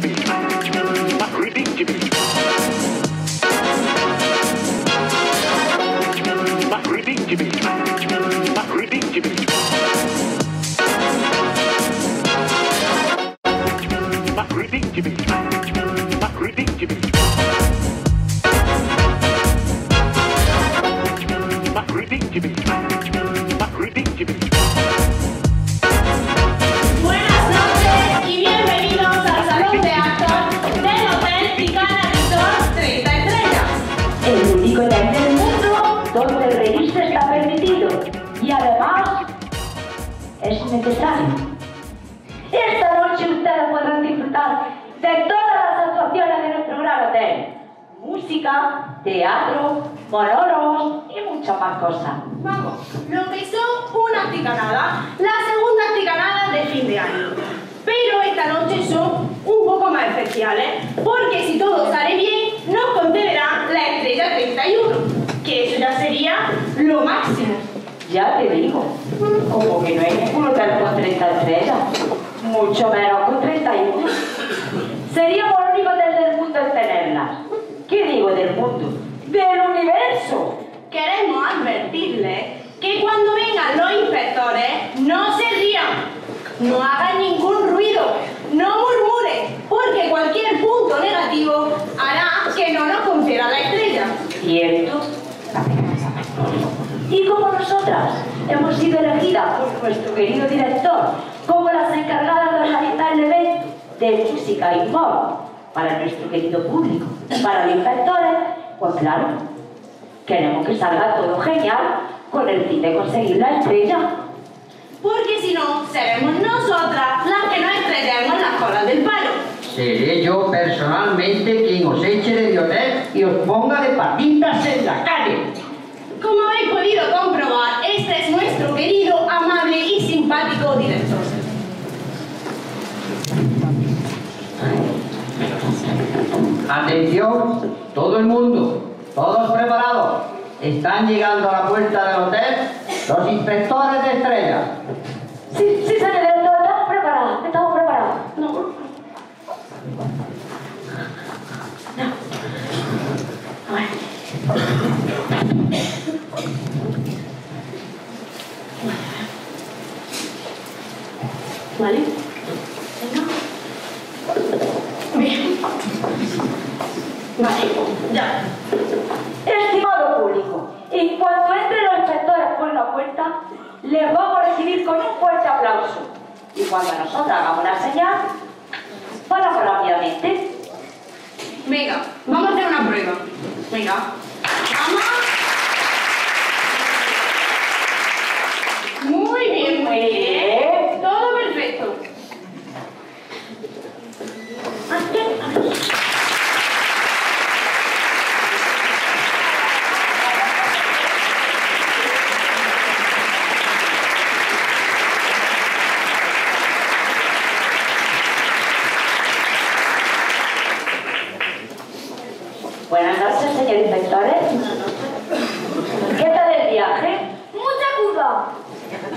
Buenas Música, teatro, monólogos y muchas más cosas. Vamos, lo que son unas ticanadas, las segundas ticanadas de fin de año. Pero esta noche son un poco más especiales, porque si todo sale bien, nos concederán la estrella 31, que eso ya sería lo máximo. Ya te digo, como que no hay ningún hotel con 30 estrellas, mucho menos con 31. Seríamos el único hotel del mundo en tenerlas. ¿Qué digo del mundo? ¡Del universo! Queremos advertirles que cuando vengan los inspectores, no se rían, no hagan ningún ruido, no murmuren, porque cualquier punto negativo hará que no nos confiera la estrella. ¿Cierto? Y como nosotras hemos sido elegidas por nuestro querido director como las encargadas de organizar el evento de música y humor para nuestro querido público, para los inspectores, pues claro, queremos que salga todo genial con el fin de conseguir la estrella. Porque si no, seremos nosotras las que nos estrellemos las colas del palo. Seré yo personalmente quien os eche de hotel y os ponga de patitas en la calle. Como habéis podido comprobar, este es nuestro querido, amable y simpático director. Atención, todo el mundo, todos preparados. Están llegando a la puerta del hotel los inspectores de estrellas. Sí, sí, señor estamos preparados, estamos preparados. No. No. ¿Vale? Venga. Bien. Vale, ya. Estimado público, en cuanto entren los inspectores por la puerta, les vamos a recibir con un fuerte aplauso. Y cuando nosotros hagamos la señal, paramos rápidamente. Venga, vamos a hacer una prueba. Venga. Vamos. Muy bien, muy bien. Todo perfecto. Buenas noches, señor inspectores. ¿Qué tal el viaje? Mucha curva.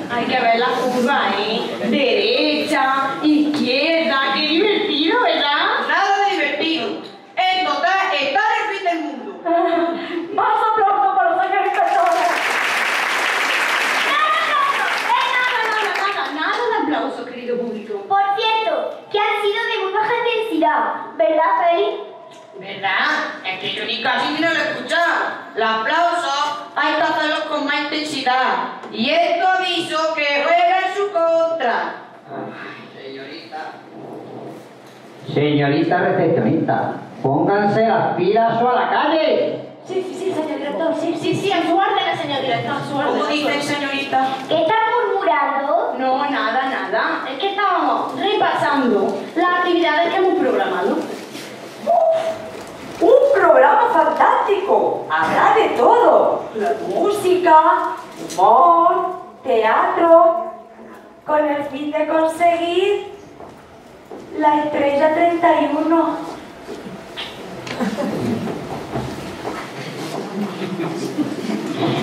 Hay que ver la curva, ¿eh? Derecha, izquierda. Qué divertido, ¿verdad? Nada de divertido. En total está el fin del mundo. Más aplausos para los señores inspectores. Nada, nada, nada, nada de aplauso, querido público. Por cierto, que han sido de muy baja intensidad, ¿verdad, Feli? ¿Verdad? Es que yo ni casi ni lo he escuchado. Los aplausos hay que hacerlos con más intensidad. Y esto aviso que juega en su contra. Señorita. Señorita recepcionista, pónganse las pilas o a la calle. Sí, sí, sí, señor director, sí, sí. Sí, en su orden, señor director, su orden. ¿Cómo dicen, señorita? ¿Qué están murmurando? No, nada, nada. Es que estábamos repasando las actividades que hemos programado. Un programa fantástico. Habrá de todo. Música, humor, teatro, con el fin de conseguir la estrella 31.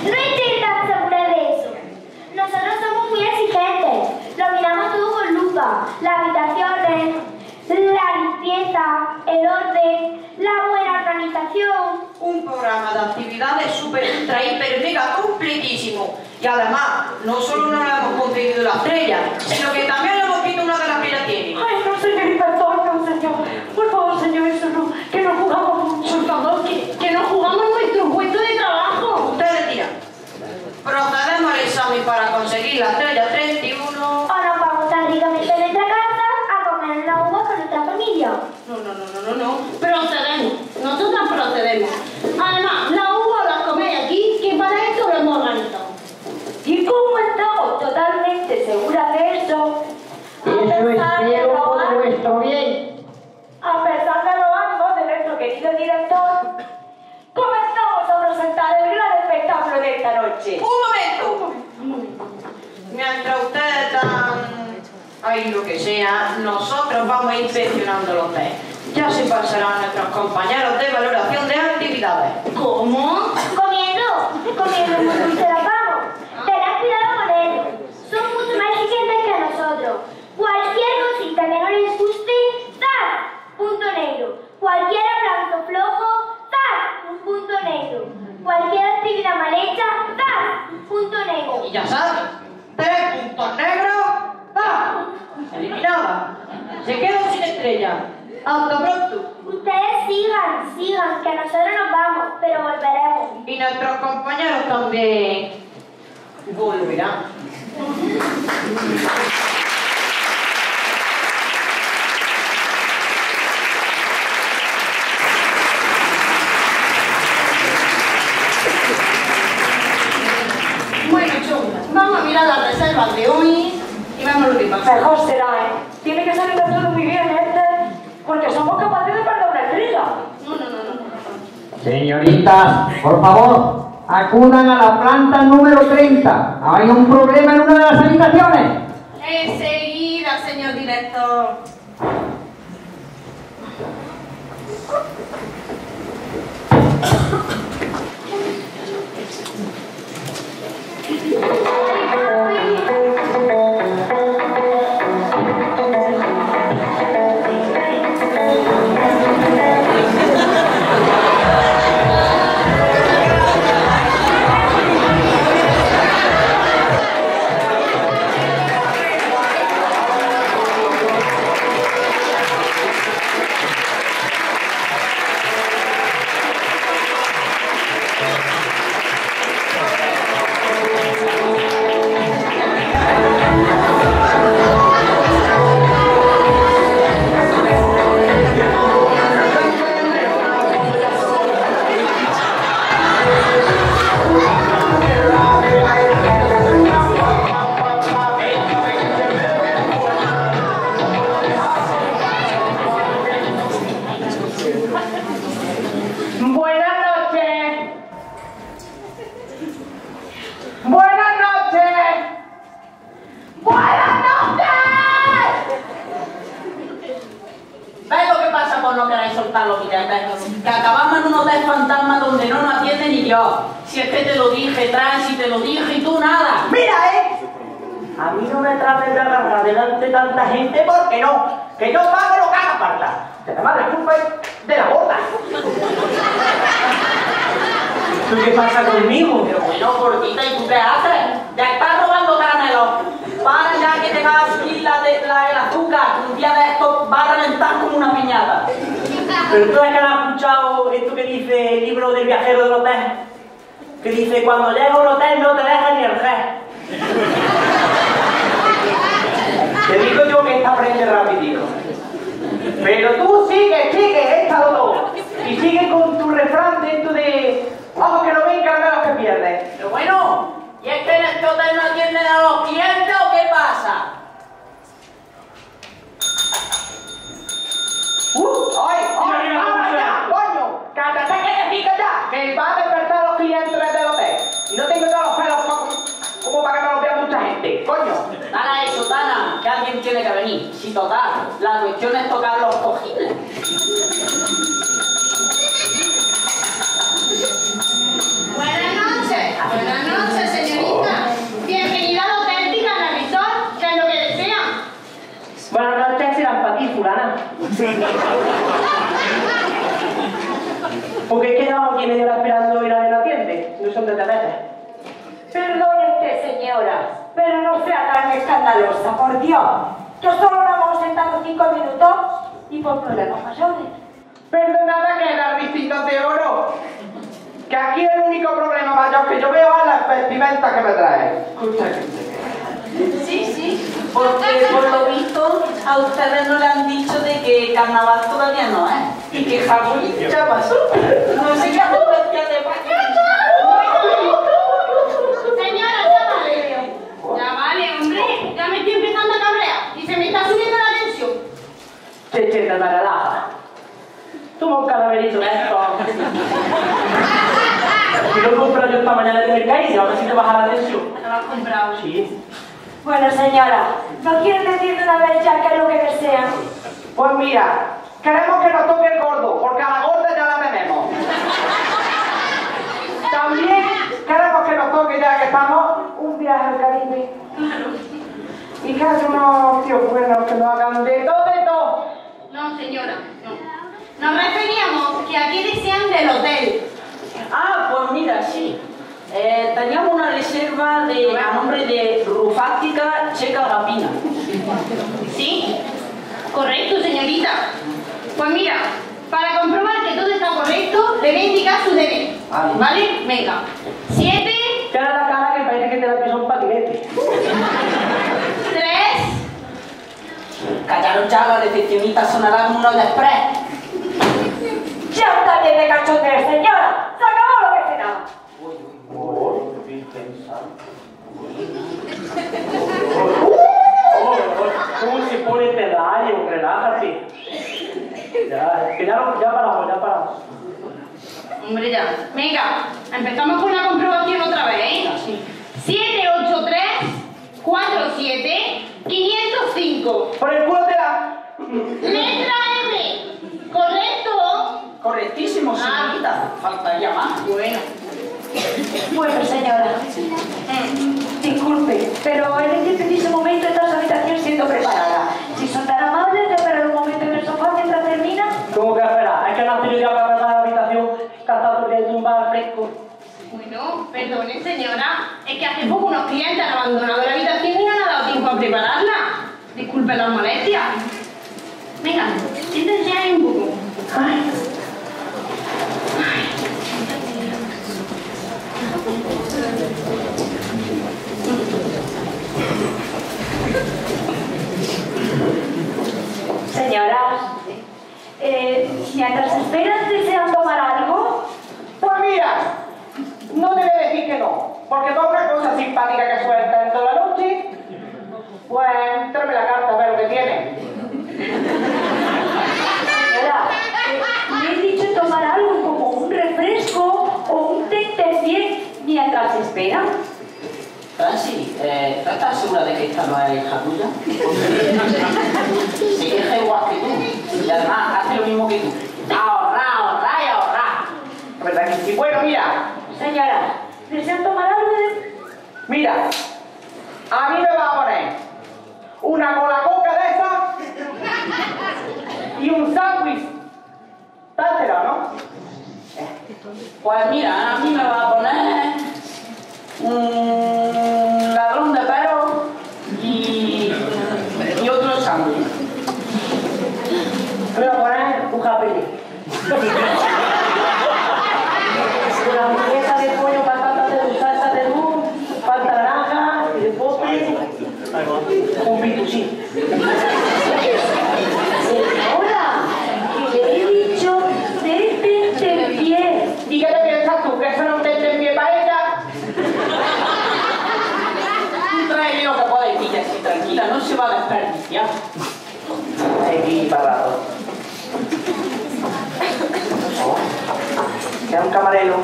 No estoy tan segura de eso. Nosotros somos muy exigentes. Lo miramos todo con lupa. Las habitaciones, la limpieza, alimentación. Un programa de actividades super, ultra, hiper, mega completísimo. Y además, no solo no le hemos conseguido la estrella, sino que también le hemos quitado una de las que ya tiene. Señor. Por favor, señor, eso no, que no jugamos mucho. Por favor, que, que no jugamos nuestro puesto de trabajo. Ustedes dirán, procedemos al examen para conseguir la estrella 31. O nos vamos tan ricamente a nuestra casa a comer una uva con nuestra familia. No, no, no, no, no, no. Procedemos. Nosotras procedemos. Además, la uva la coméis aquí, que para esto lo hemos organizado. Y como estamos totalmente seguras de eso, a Eso pesar de espero los por ánimos- vuestro bien. a pesar de los ánimos de nuestro querido director, comenzamos a presentar el gran espectáculo de esta noche. ¡Un momento! Mientras ustedes están lo que sea, nosotros vamos a ir inspeccionando el hotel. Ya se pasarán nuestros compañeros de valoración de actividades. ¿Cómo? Comiendo, comiendo muy dulce las vamos. Tened cuidado con ellos. Son mucho más exigentes que nosotros. Cualquier cosita que no les guste, ¡zas! Punto negro. Cualquier aplauso flojo, ¡zas! Un punto negro. Cualquier actividad mal hecha, ¡zas! Un punto negro. Y ya saben, tres puntos negros, ¡ah! Eliminada. Se quedan sin estrella. Hasta pronto. Ustedes sigan, sigan, que nosotros nos vamos, pero volveremos. Y nuestros compañeros también volverán. Bueno, chungas, vamos a mirar las reservas de hoy y vemos lo que pasa. Mejor será, ¿eh? Tiene que salir todo muy bien, este, porque somos capaces de perder una estrella. No, no, no, no. no. Señoritas, por favor, acudan a la planta número 30. Hay un problema en una de las habitaciones. Enseguida, señor director. Que acabamos en un hotel fantasma donde no nos atiende ni Dios. Si es que te lo dije, Trans, y te lo dije y tú nada. Mira, ¿eh? A mí no me traten de agarrar delante de tanta gente porque no. Que yo pago lo que haga falta. Que además la culpa es de la bota. ¿Tú qué pasa conmigo? Pero bueno, Porquita, ¿y tú qué haces? Ya estás robando caramelos. Para ya que te va a subir la de, la, el azúcar. Un día de esto va a reventar como una piñata. Pero tú es que has escuchado esto que dice el libro del viajero del hotel. Que dice, cuando llegas al hotel no te deja ni el jefe. Te digo yo que esta aprende rapidito. Pero tú sigue, sigue, échalo todo. Y sigue con tu refrán dentro de... Vamos que no ven cargados que pierdes. Pero bueno, ¿y es que en este hotel no atienden a los clientes o qué pasa? ¡Uh! ¡Ay! ¡Ay! Mira, mira, ¡Vamos mira. ya! ¡Coño! ¡Cállate que te pica ya! Que va a despertar a los clientes del hotel. Y no tengo todos los pelos pa- como para que me lo vea mucha gente. ¡Coño! Dana eso, Dana, que alguien tiene que venir. Si total, la cuestión es tocar los cojines. Buenas noches. Buenas noches, señorita. Bienvenida al Hotel Ticana Resort, que es lo que desea. Buenas noches, serán para ti, fulana. Porque es que llevamos aquí media hora esperando y nadie nos atiende. No son de te metes. Perdone usted, señora, pero no sea tan escandalosa, por Dios. Que solo nos hemos sentado cinco minutos y por problemas mayores. Perdonada que las ricitas de oro. Que aquí el único problema mayor que yo veo es la vestimenta que me trae. Escucha Sí, sí, porque por lo visto a ustedes no le han dicho de que carnaval todavía no es y que Halloween ya pasó. No sé qué hacer de payaso. Señora, ya vale. Ya vale, hombre. Ya me estoy empezando a cabrear y se me está subiendo la tensión. Che, te me relaja. Toma un calaverito de esto. Si lo compro yo esta mañana en el mercadillo, a ver si te baja la tensión. ¿Te lo has comprado? Sí. Bueno, señora, ¿no quieren decir de una vez ya qué es lo que desean? Pues mira, queremos que nos toque el gordo, porque a la gorda ya la tenemos. También queremos que nos toque ya que estamos un viaje al Caribe. Y que unos tíos buenos que nos hagan de todo, de todo. No, señora, no. Nos referíamos que aquí desean del hotel. Ah, pues mira, sí. Eh, teníamos una reserva de, a nombre de Rufáctica Checa Gapina. ¿Sí? Correcto, señorita. Pues mira, para comprobar que todo está correcto, debe indicar su DNI. Vale. ¿Vale? Venga. Siete, Cara la cara que parece que te la pisó un patinete. Callaros ya, la recepcionista sonará como unos de express. ¡Ya está bien de cachondeo, señora! ¡Se acabó lo que se daba! ¿Cómo se pone este radio? Relájate. Ya, que ya, lo- ya paramos, ya paramos. Hombre, ya. Venga, empezamos con la comprobación otra vez, ¿eh? 783 47 505. Por el culo te la... Letra M. ¿Correcto? Correctísimo, señorita. Faltaría más. Bueno. Bueno, señora, Mm. disculpe, pero en este preciso momento está su habitación siendo preparada. Si son tan amables de esperar un momento en el sofá mientras termina, ¿Cómo que espera? Es que no has tenido ya para preparar la habitación, estado de un bar fresco. Bueno, perdone, señora. Es que hace poco unos clientes han abandonado la habitación y no han dado tiempo a prepararla. Disculpe las molestias. Venga, siéntense ahí un poco. Ay. señoras, eh, mientras esperan, ¿desean tomar algo? Pues mira, no debe decir que no, porque toda una cosa simpática que suelta en toda la noche, pues tráeme la carta a ver lo que tiene. Señora, eh, le he dicho tomar algo como un refresco o un té mientras esperan. Francis, eh, ¿tú estás segura de que esta no es hija tuya? Se queja igual que tú. Y además hace lo mismo que tú. Ahorrar, ahorrar y ahorrar. La verdad que sí. Bueno, mira, Señora, ¿desean tomar algo de...? mira, a mí me va a poner una cola coca de esa y un sándwich. ¿Está enterado, no? Pues mira, a mí me va a poner un ladrón de perro y, y otro sándwich. Me va a poner un japelí. Una hamburguesa de pollo, patatas de salsa de luz, falta naranja y de postre. Un pitusín. Señora, que le he dicho té bien. ¿Y qué te piensas tú? ¿Que eso no te en pie para ella? Tú trae lo que puedes y así tranquila, no se va a desperdiciar. Aquí parado. Queda un camarero.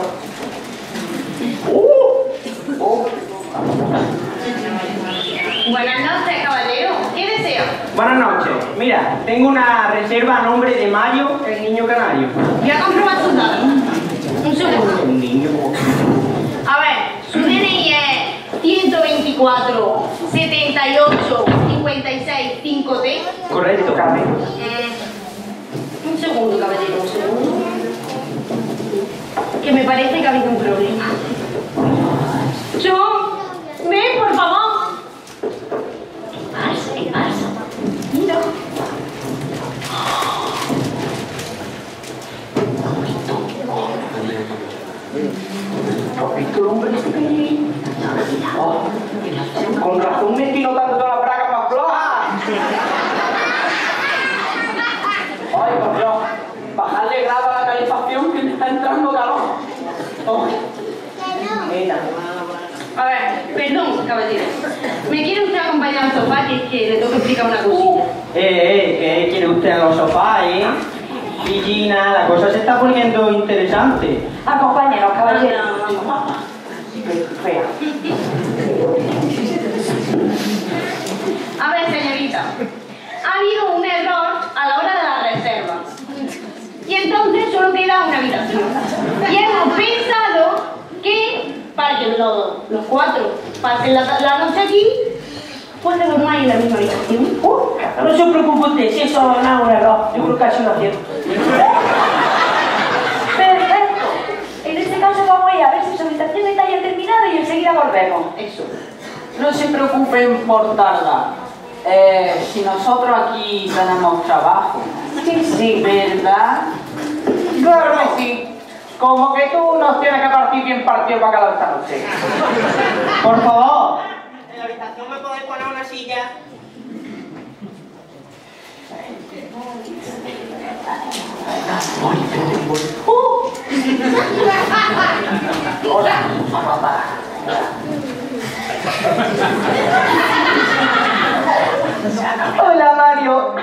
¡Uh! ¡Uh! Buenas noches, caballero. ¿Qué desea? Buenas noches. Mira, tengo una reserva a nombre de Mayo, el niño canario. Voy a comprobar sus datos. Un segundo. Un niño. A ver, su DNI es 124 78 56 5T. Correcto, Carmen. Mm, un segundo, caballero, un segundo que me parece que ha habido un problema. John, ven, por favor. Pasa, ¿qué pasa? Mira. ¿Has visto el hombre este Con razón me estoy notando toda la braga más floja. Ay, por Dios arreglaba la calefacción que me está entrando calor. Oh. A ver, perdón, caballero. ¿Me quiere usted acompañar al sofá? Que es que le tengo que explicar una cosita. Uh. Eh, eh, ¿qué quiere usted a los sofás, eh? Y Gina, la cosa se está poniendo interesante. Acompáñanos, caballero. Ah, no, no. Queda una habitación. Y hemos pensado que, para que lo- los cuatro pasen la, la noche aquí, pues que dormáis en la misma habitación. No se preocupe usted, si eso no es un error. Yo creo que ha sido un acierto. Perfecto. En este caso vamos a ir a ver si su habitación está ya terminada y enseguida volvemos. Eso. No se preocupen por tardar. Eh, si nosotros aquí tenemos trabajo. Sí, sí. ¿Verdad? Claro que sí. Como que tú nos tienes que partir bien partido para cada esta noche. Por favor. En la habitación me podéis poner una silla. Hola Mario.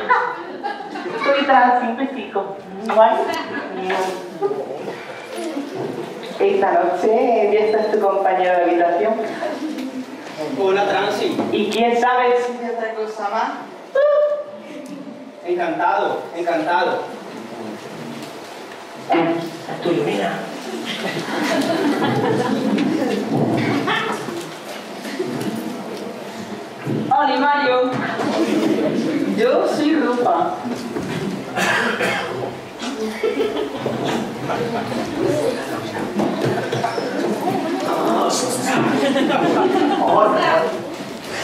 Soy trans, un besico. ¿Guay? Esta noche empieza tu compañero de habitación. Hola, Transi. ¿Y quién sabe otra cosa más? Encantado, encantado. Tu ilumina. Hola Mario. Yo soy Rupa.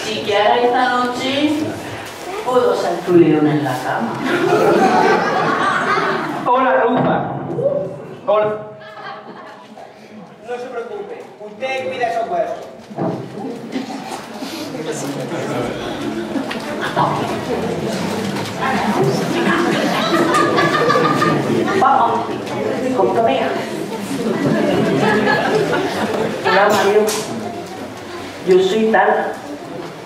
Si quieres esta noche, puedo ser tu león en la cama. Hola, Rufa. Hola. No se preocupe, usted cuida esos huesos. Vamos. Hola Mario. Yo soy Tana.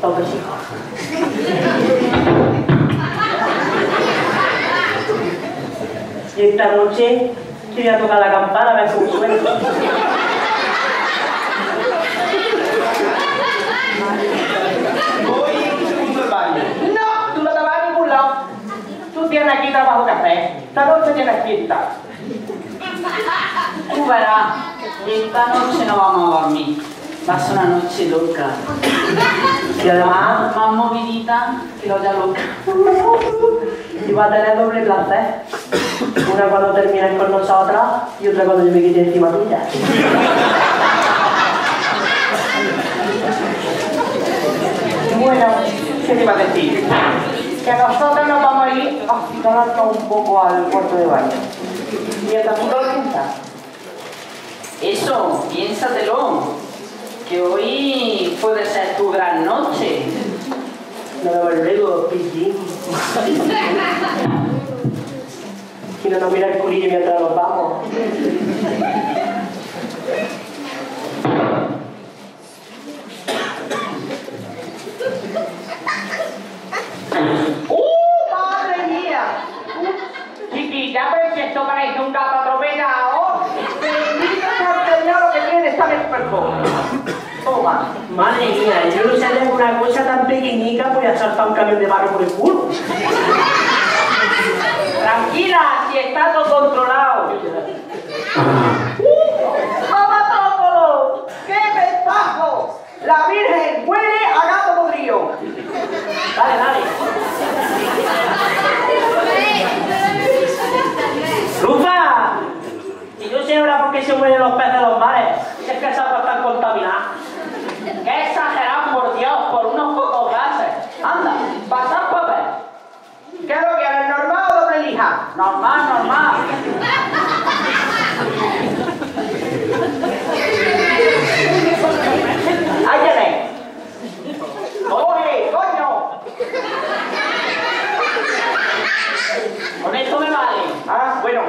Otro hijo. Y esta noche te voy a tocar la campana a ver cómo suena. Voy un segundo baño. No, tú no te vas a ningún lado. Tú tienes aquí trabajo que hacer. Esta noche tienes fiesta. Tú verás, esta noche no vamos a dormir. Va a ser una noche loca. Y además, más movidita que los ya loca. Y va a tener doble placer. Una cuando termines con nosotras y otra cuando yo me quite encima tuya. Bueno, ¿qué te iba a decir? Que nosotros nos vamos a ir a aficionarnos un poco al cuarto de baño. Mientras tú lo piensas. Eso, piénsatelo. Que hoy puede ser tu gran noche. No lo luego, pillín. Y no nos mira el culillo mientras nos vamos. ¡Uh, madre mía! Chiquita, pero si esto parece un gato atropellado. Bendito sea el Señor lo que tiene esta espejo. Madre mía, yo no sé de alguna cosa tan pequeñica voy a saltar un camión de barro por el culo. Tranquila, si está todo controlado. ¡Papatópolo! ¡Qué ventajo! La Virgen huele a gato podrido. Dale, dale. ¡Rufa! Y yo sé ahora por qué se mueren los peces de los mares. Es que esas aguas están contaminadas. ¡Qué exagerado, por Dios! Por unos pocos gases. Anda, pasad papel. ¿Qué es lo que eres, normal o doble lija? Normal, normal. Ahí tenéis. ¡Oye, coño! Con esto me vale. Ah, bueno.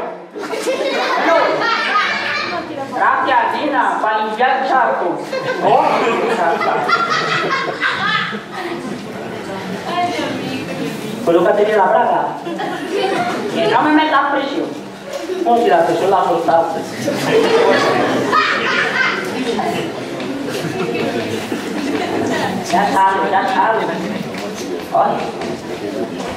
Gracias, Gina, para limpiar ya Pues nunca tenía la braga. que no me metas presión. ¿Cómo si la presión la soltaste? Ya sale, ya sale. Ay,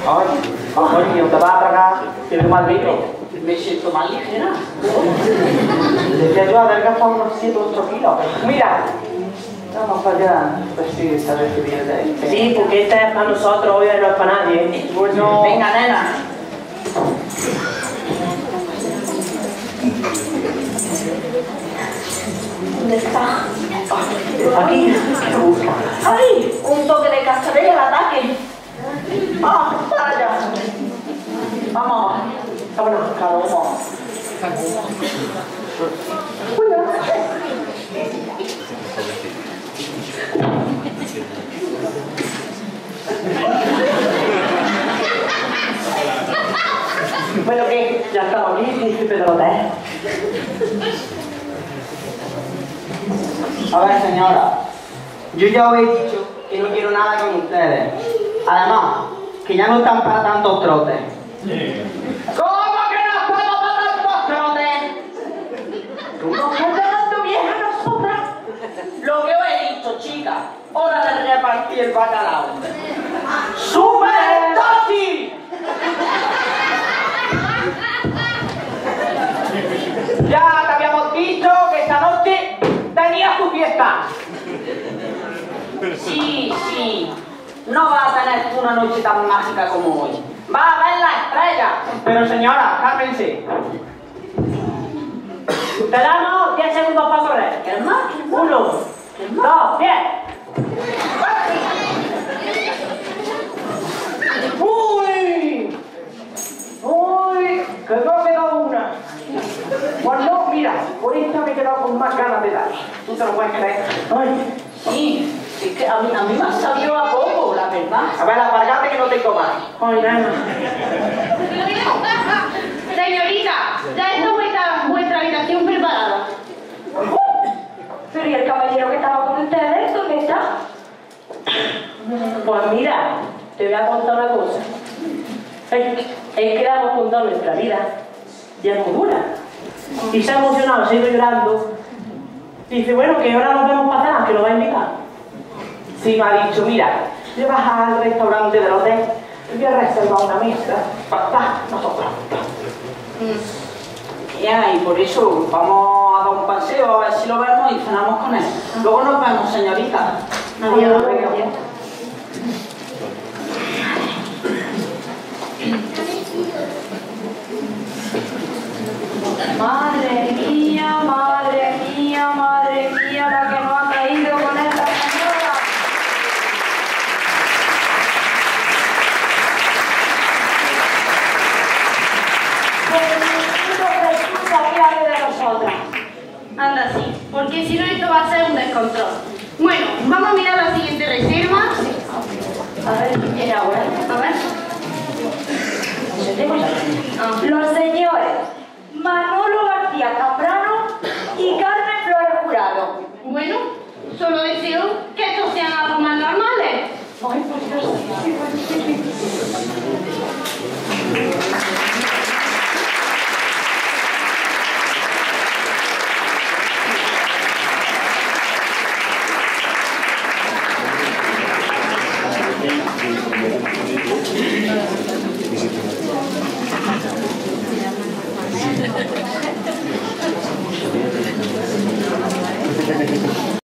ay, coño, te vas a tragar. Tienes mal vino. Me siento más ligera. Decía yo haber gastado unos 7 o 8 kilos. Mira, vamos para allá. Pues sí, está recibido de este. Sí, porque esta es para nosotros, hoy no es para nadie. Bueno, Venga, nena. ¿Dónde está? aquí. ¡Ay! Un toque de cascabel al ataque. ¡Ah! ¡Para allá! Vamos. Vámonos, claro, vamos. Bueno, ¿qué? Ya estamos aquí, de hotel. A ver, señora, yo ya os he dicho que no quiero nada con ustedes. Además, que ya no están para tantos trotes. ¿Cómo que no estamos para tantos trotes? ¿Tú no llamando vieja nosotras? Lo que os he dicho, chica. Hora de repartir el bacalao. ¡Super Toti! Ya te habíamos dicho que esta noche tenías tu fiesta. Sí, sí. No vas a tener una noche tan mágica como hoy. Vas a ver la estrella. Pero señora, cálmense. Te damos 10 segundos para correr. ¿Qué más? Uno, dos, diez. ¡Uy! ¡Uy! Que no me da una. Pues no, mira, esta me he quedado con más ganas de dar. Tú te lo puedes creer. Ay, Sí, es que a mí, a mí me ha sabido a poco, la verdad. A ver, apargate que no tengo más. ay, nena. Señorita, ya está vuestra, vuestra habitación preparada. Pero ¿y el caballero que estaba con ustedes? ¿Dónde está? Pues mira, te voy a contar una cosa. Es, que le hemos contado nuestra vida y es muy dura. Y se ha emocionado, se ha ido llorando. Dice, bueno, que ahora nos vemos para que nos va a invitar. Sí, me ha dicho, mira, te vas al restaurante del hotel voy a reservar una mesa estar nosotros. Ya, y por eso vamos un paseo a ver si lo vemos y cenamos con él. Luego nos vemos, señorita. Adiós. Madre porque si no esto va a ser un descontrol. Bueno, vamos a mirar la siguiente reserva. A ver, era ahora. A ver. Ah. Los señores Manolo García Caprano y Carmen Flores Jurado. Bueno, solo deseo que estos sean algo más normales. Ay, por Dios.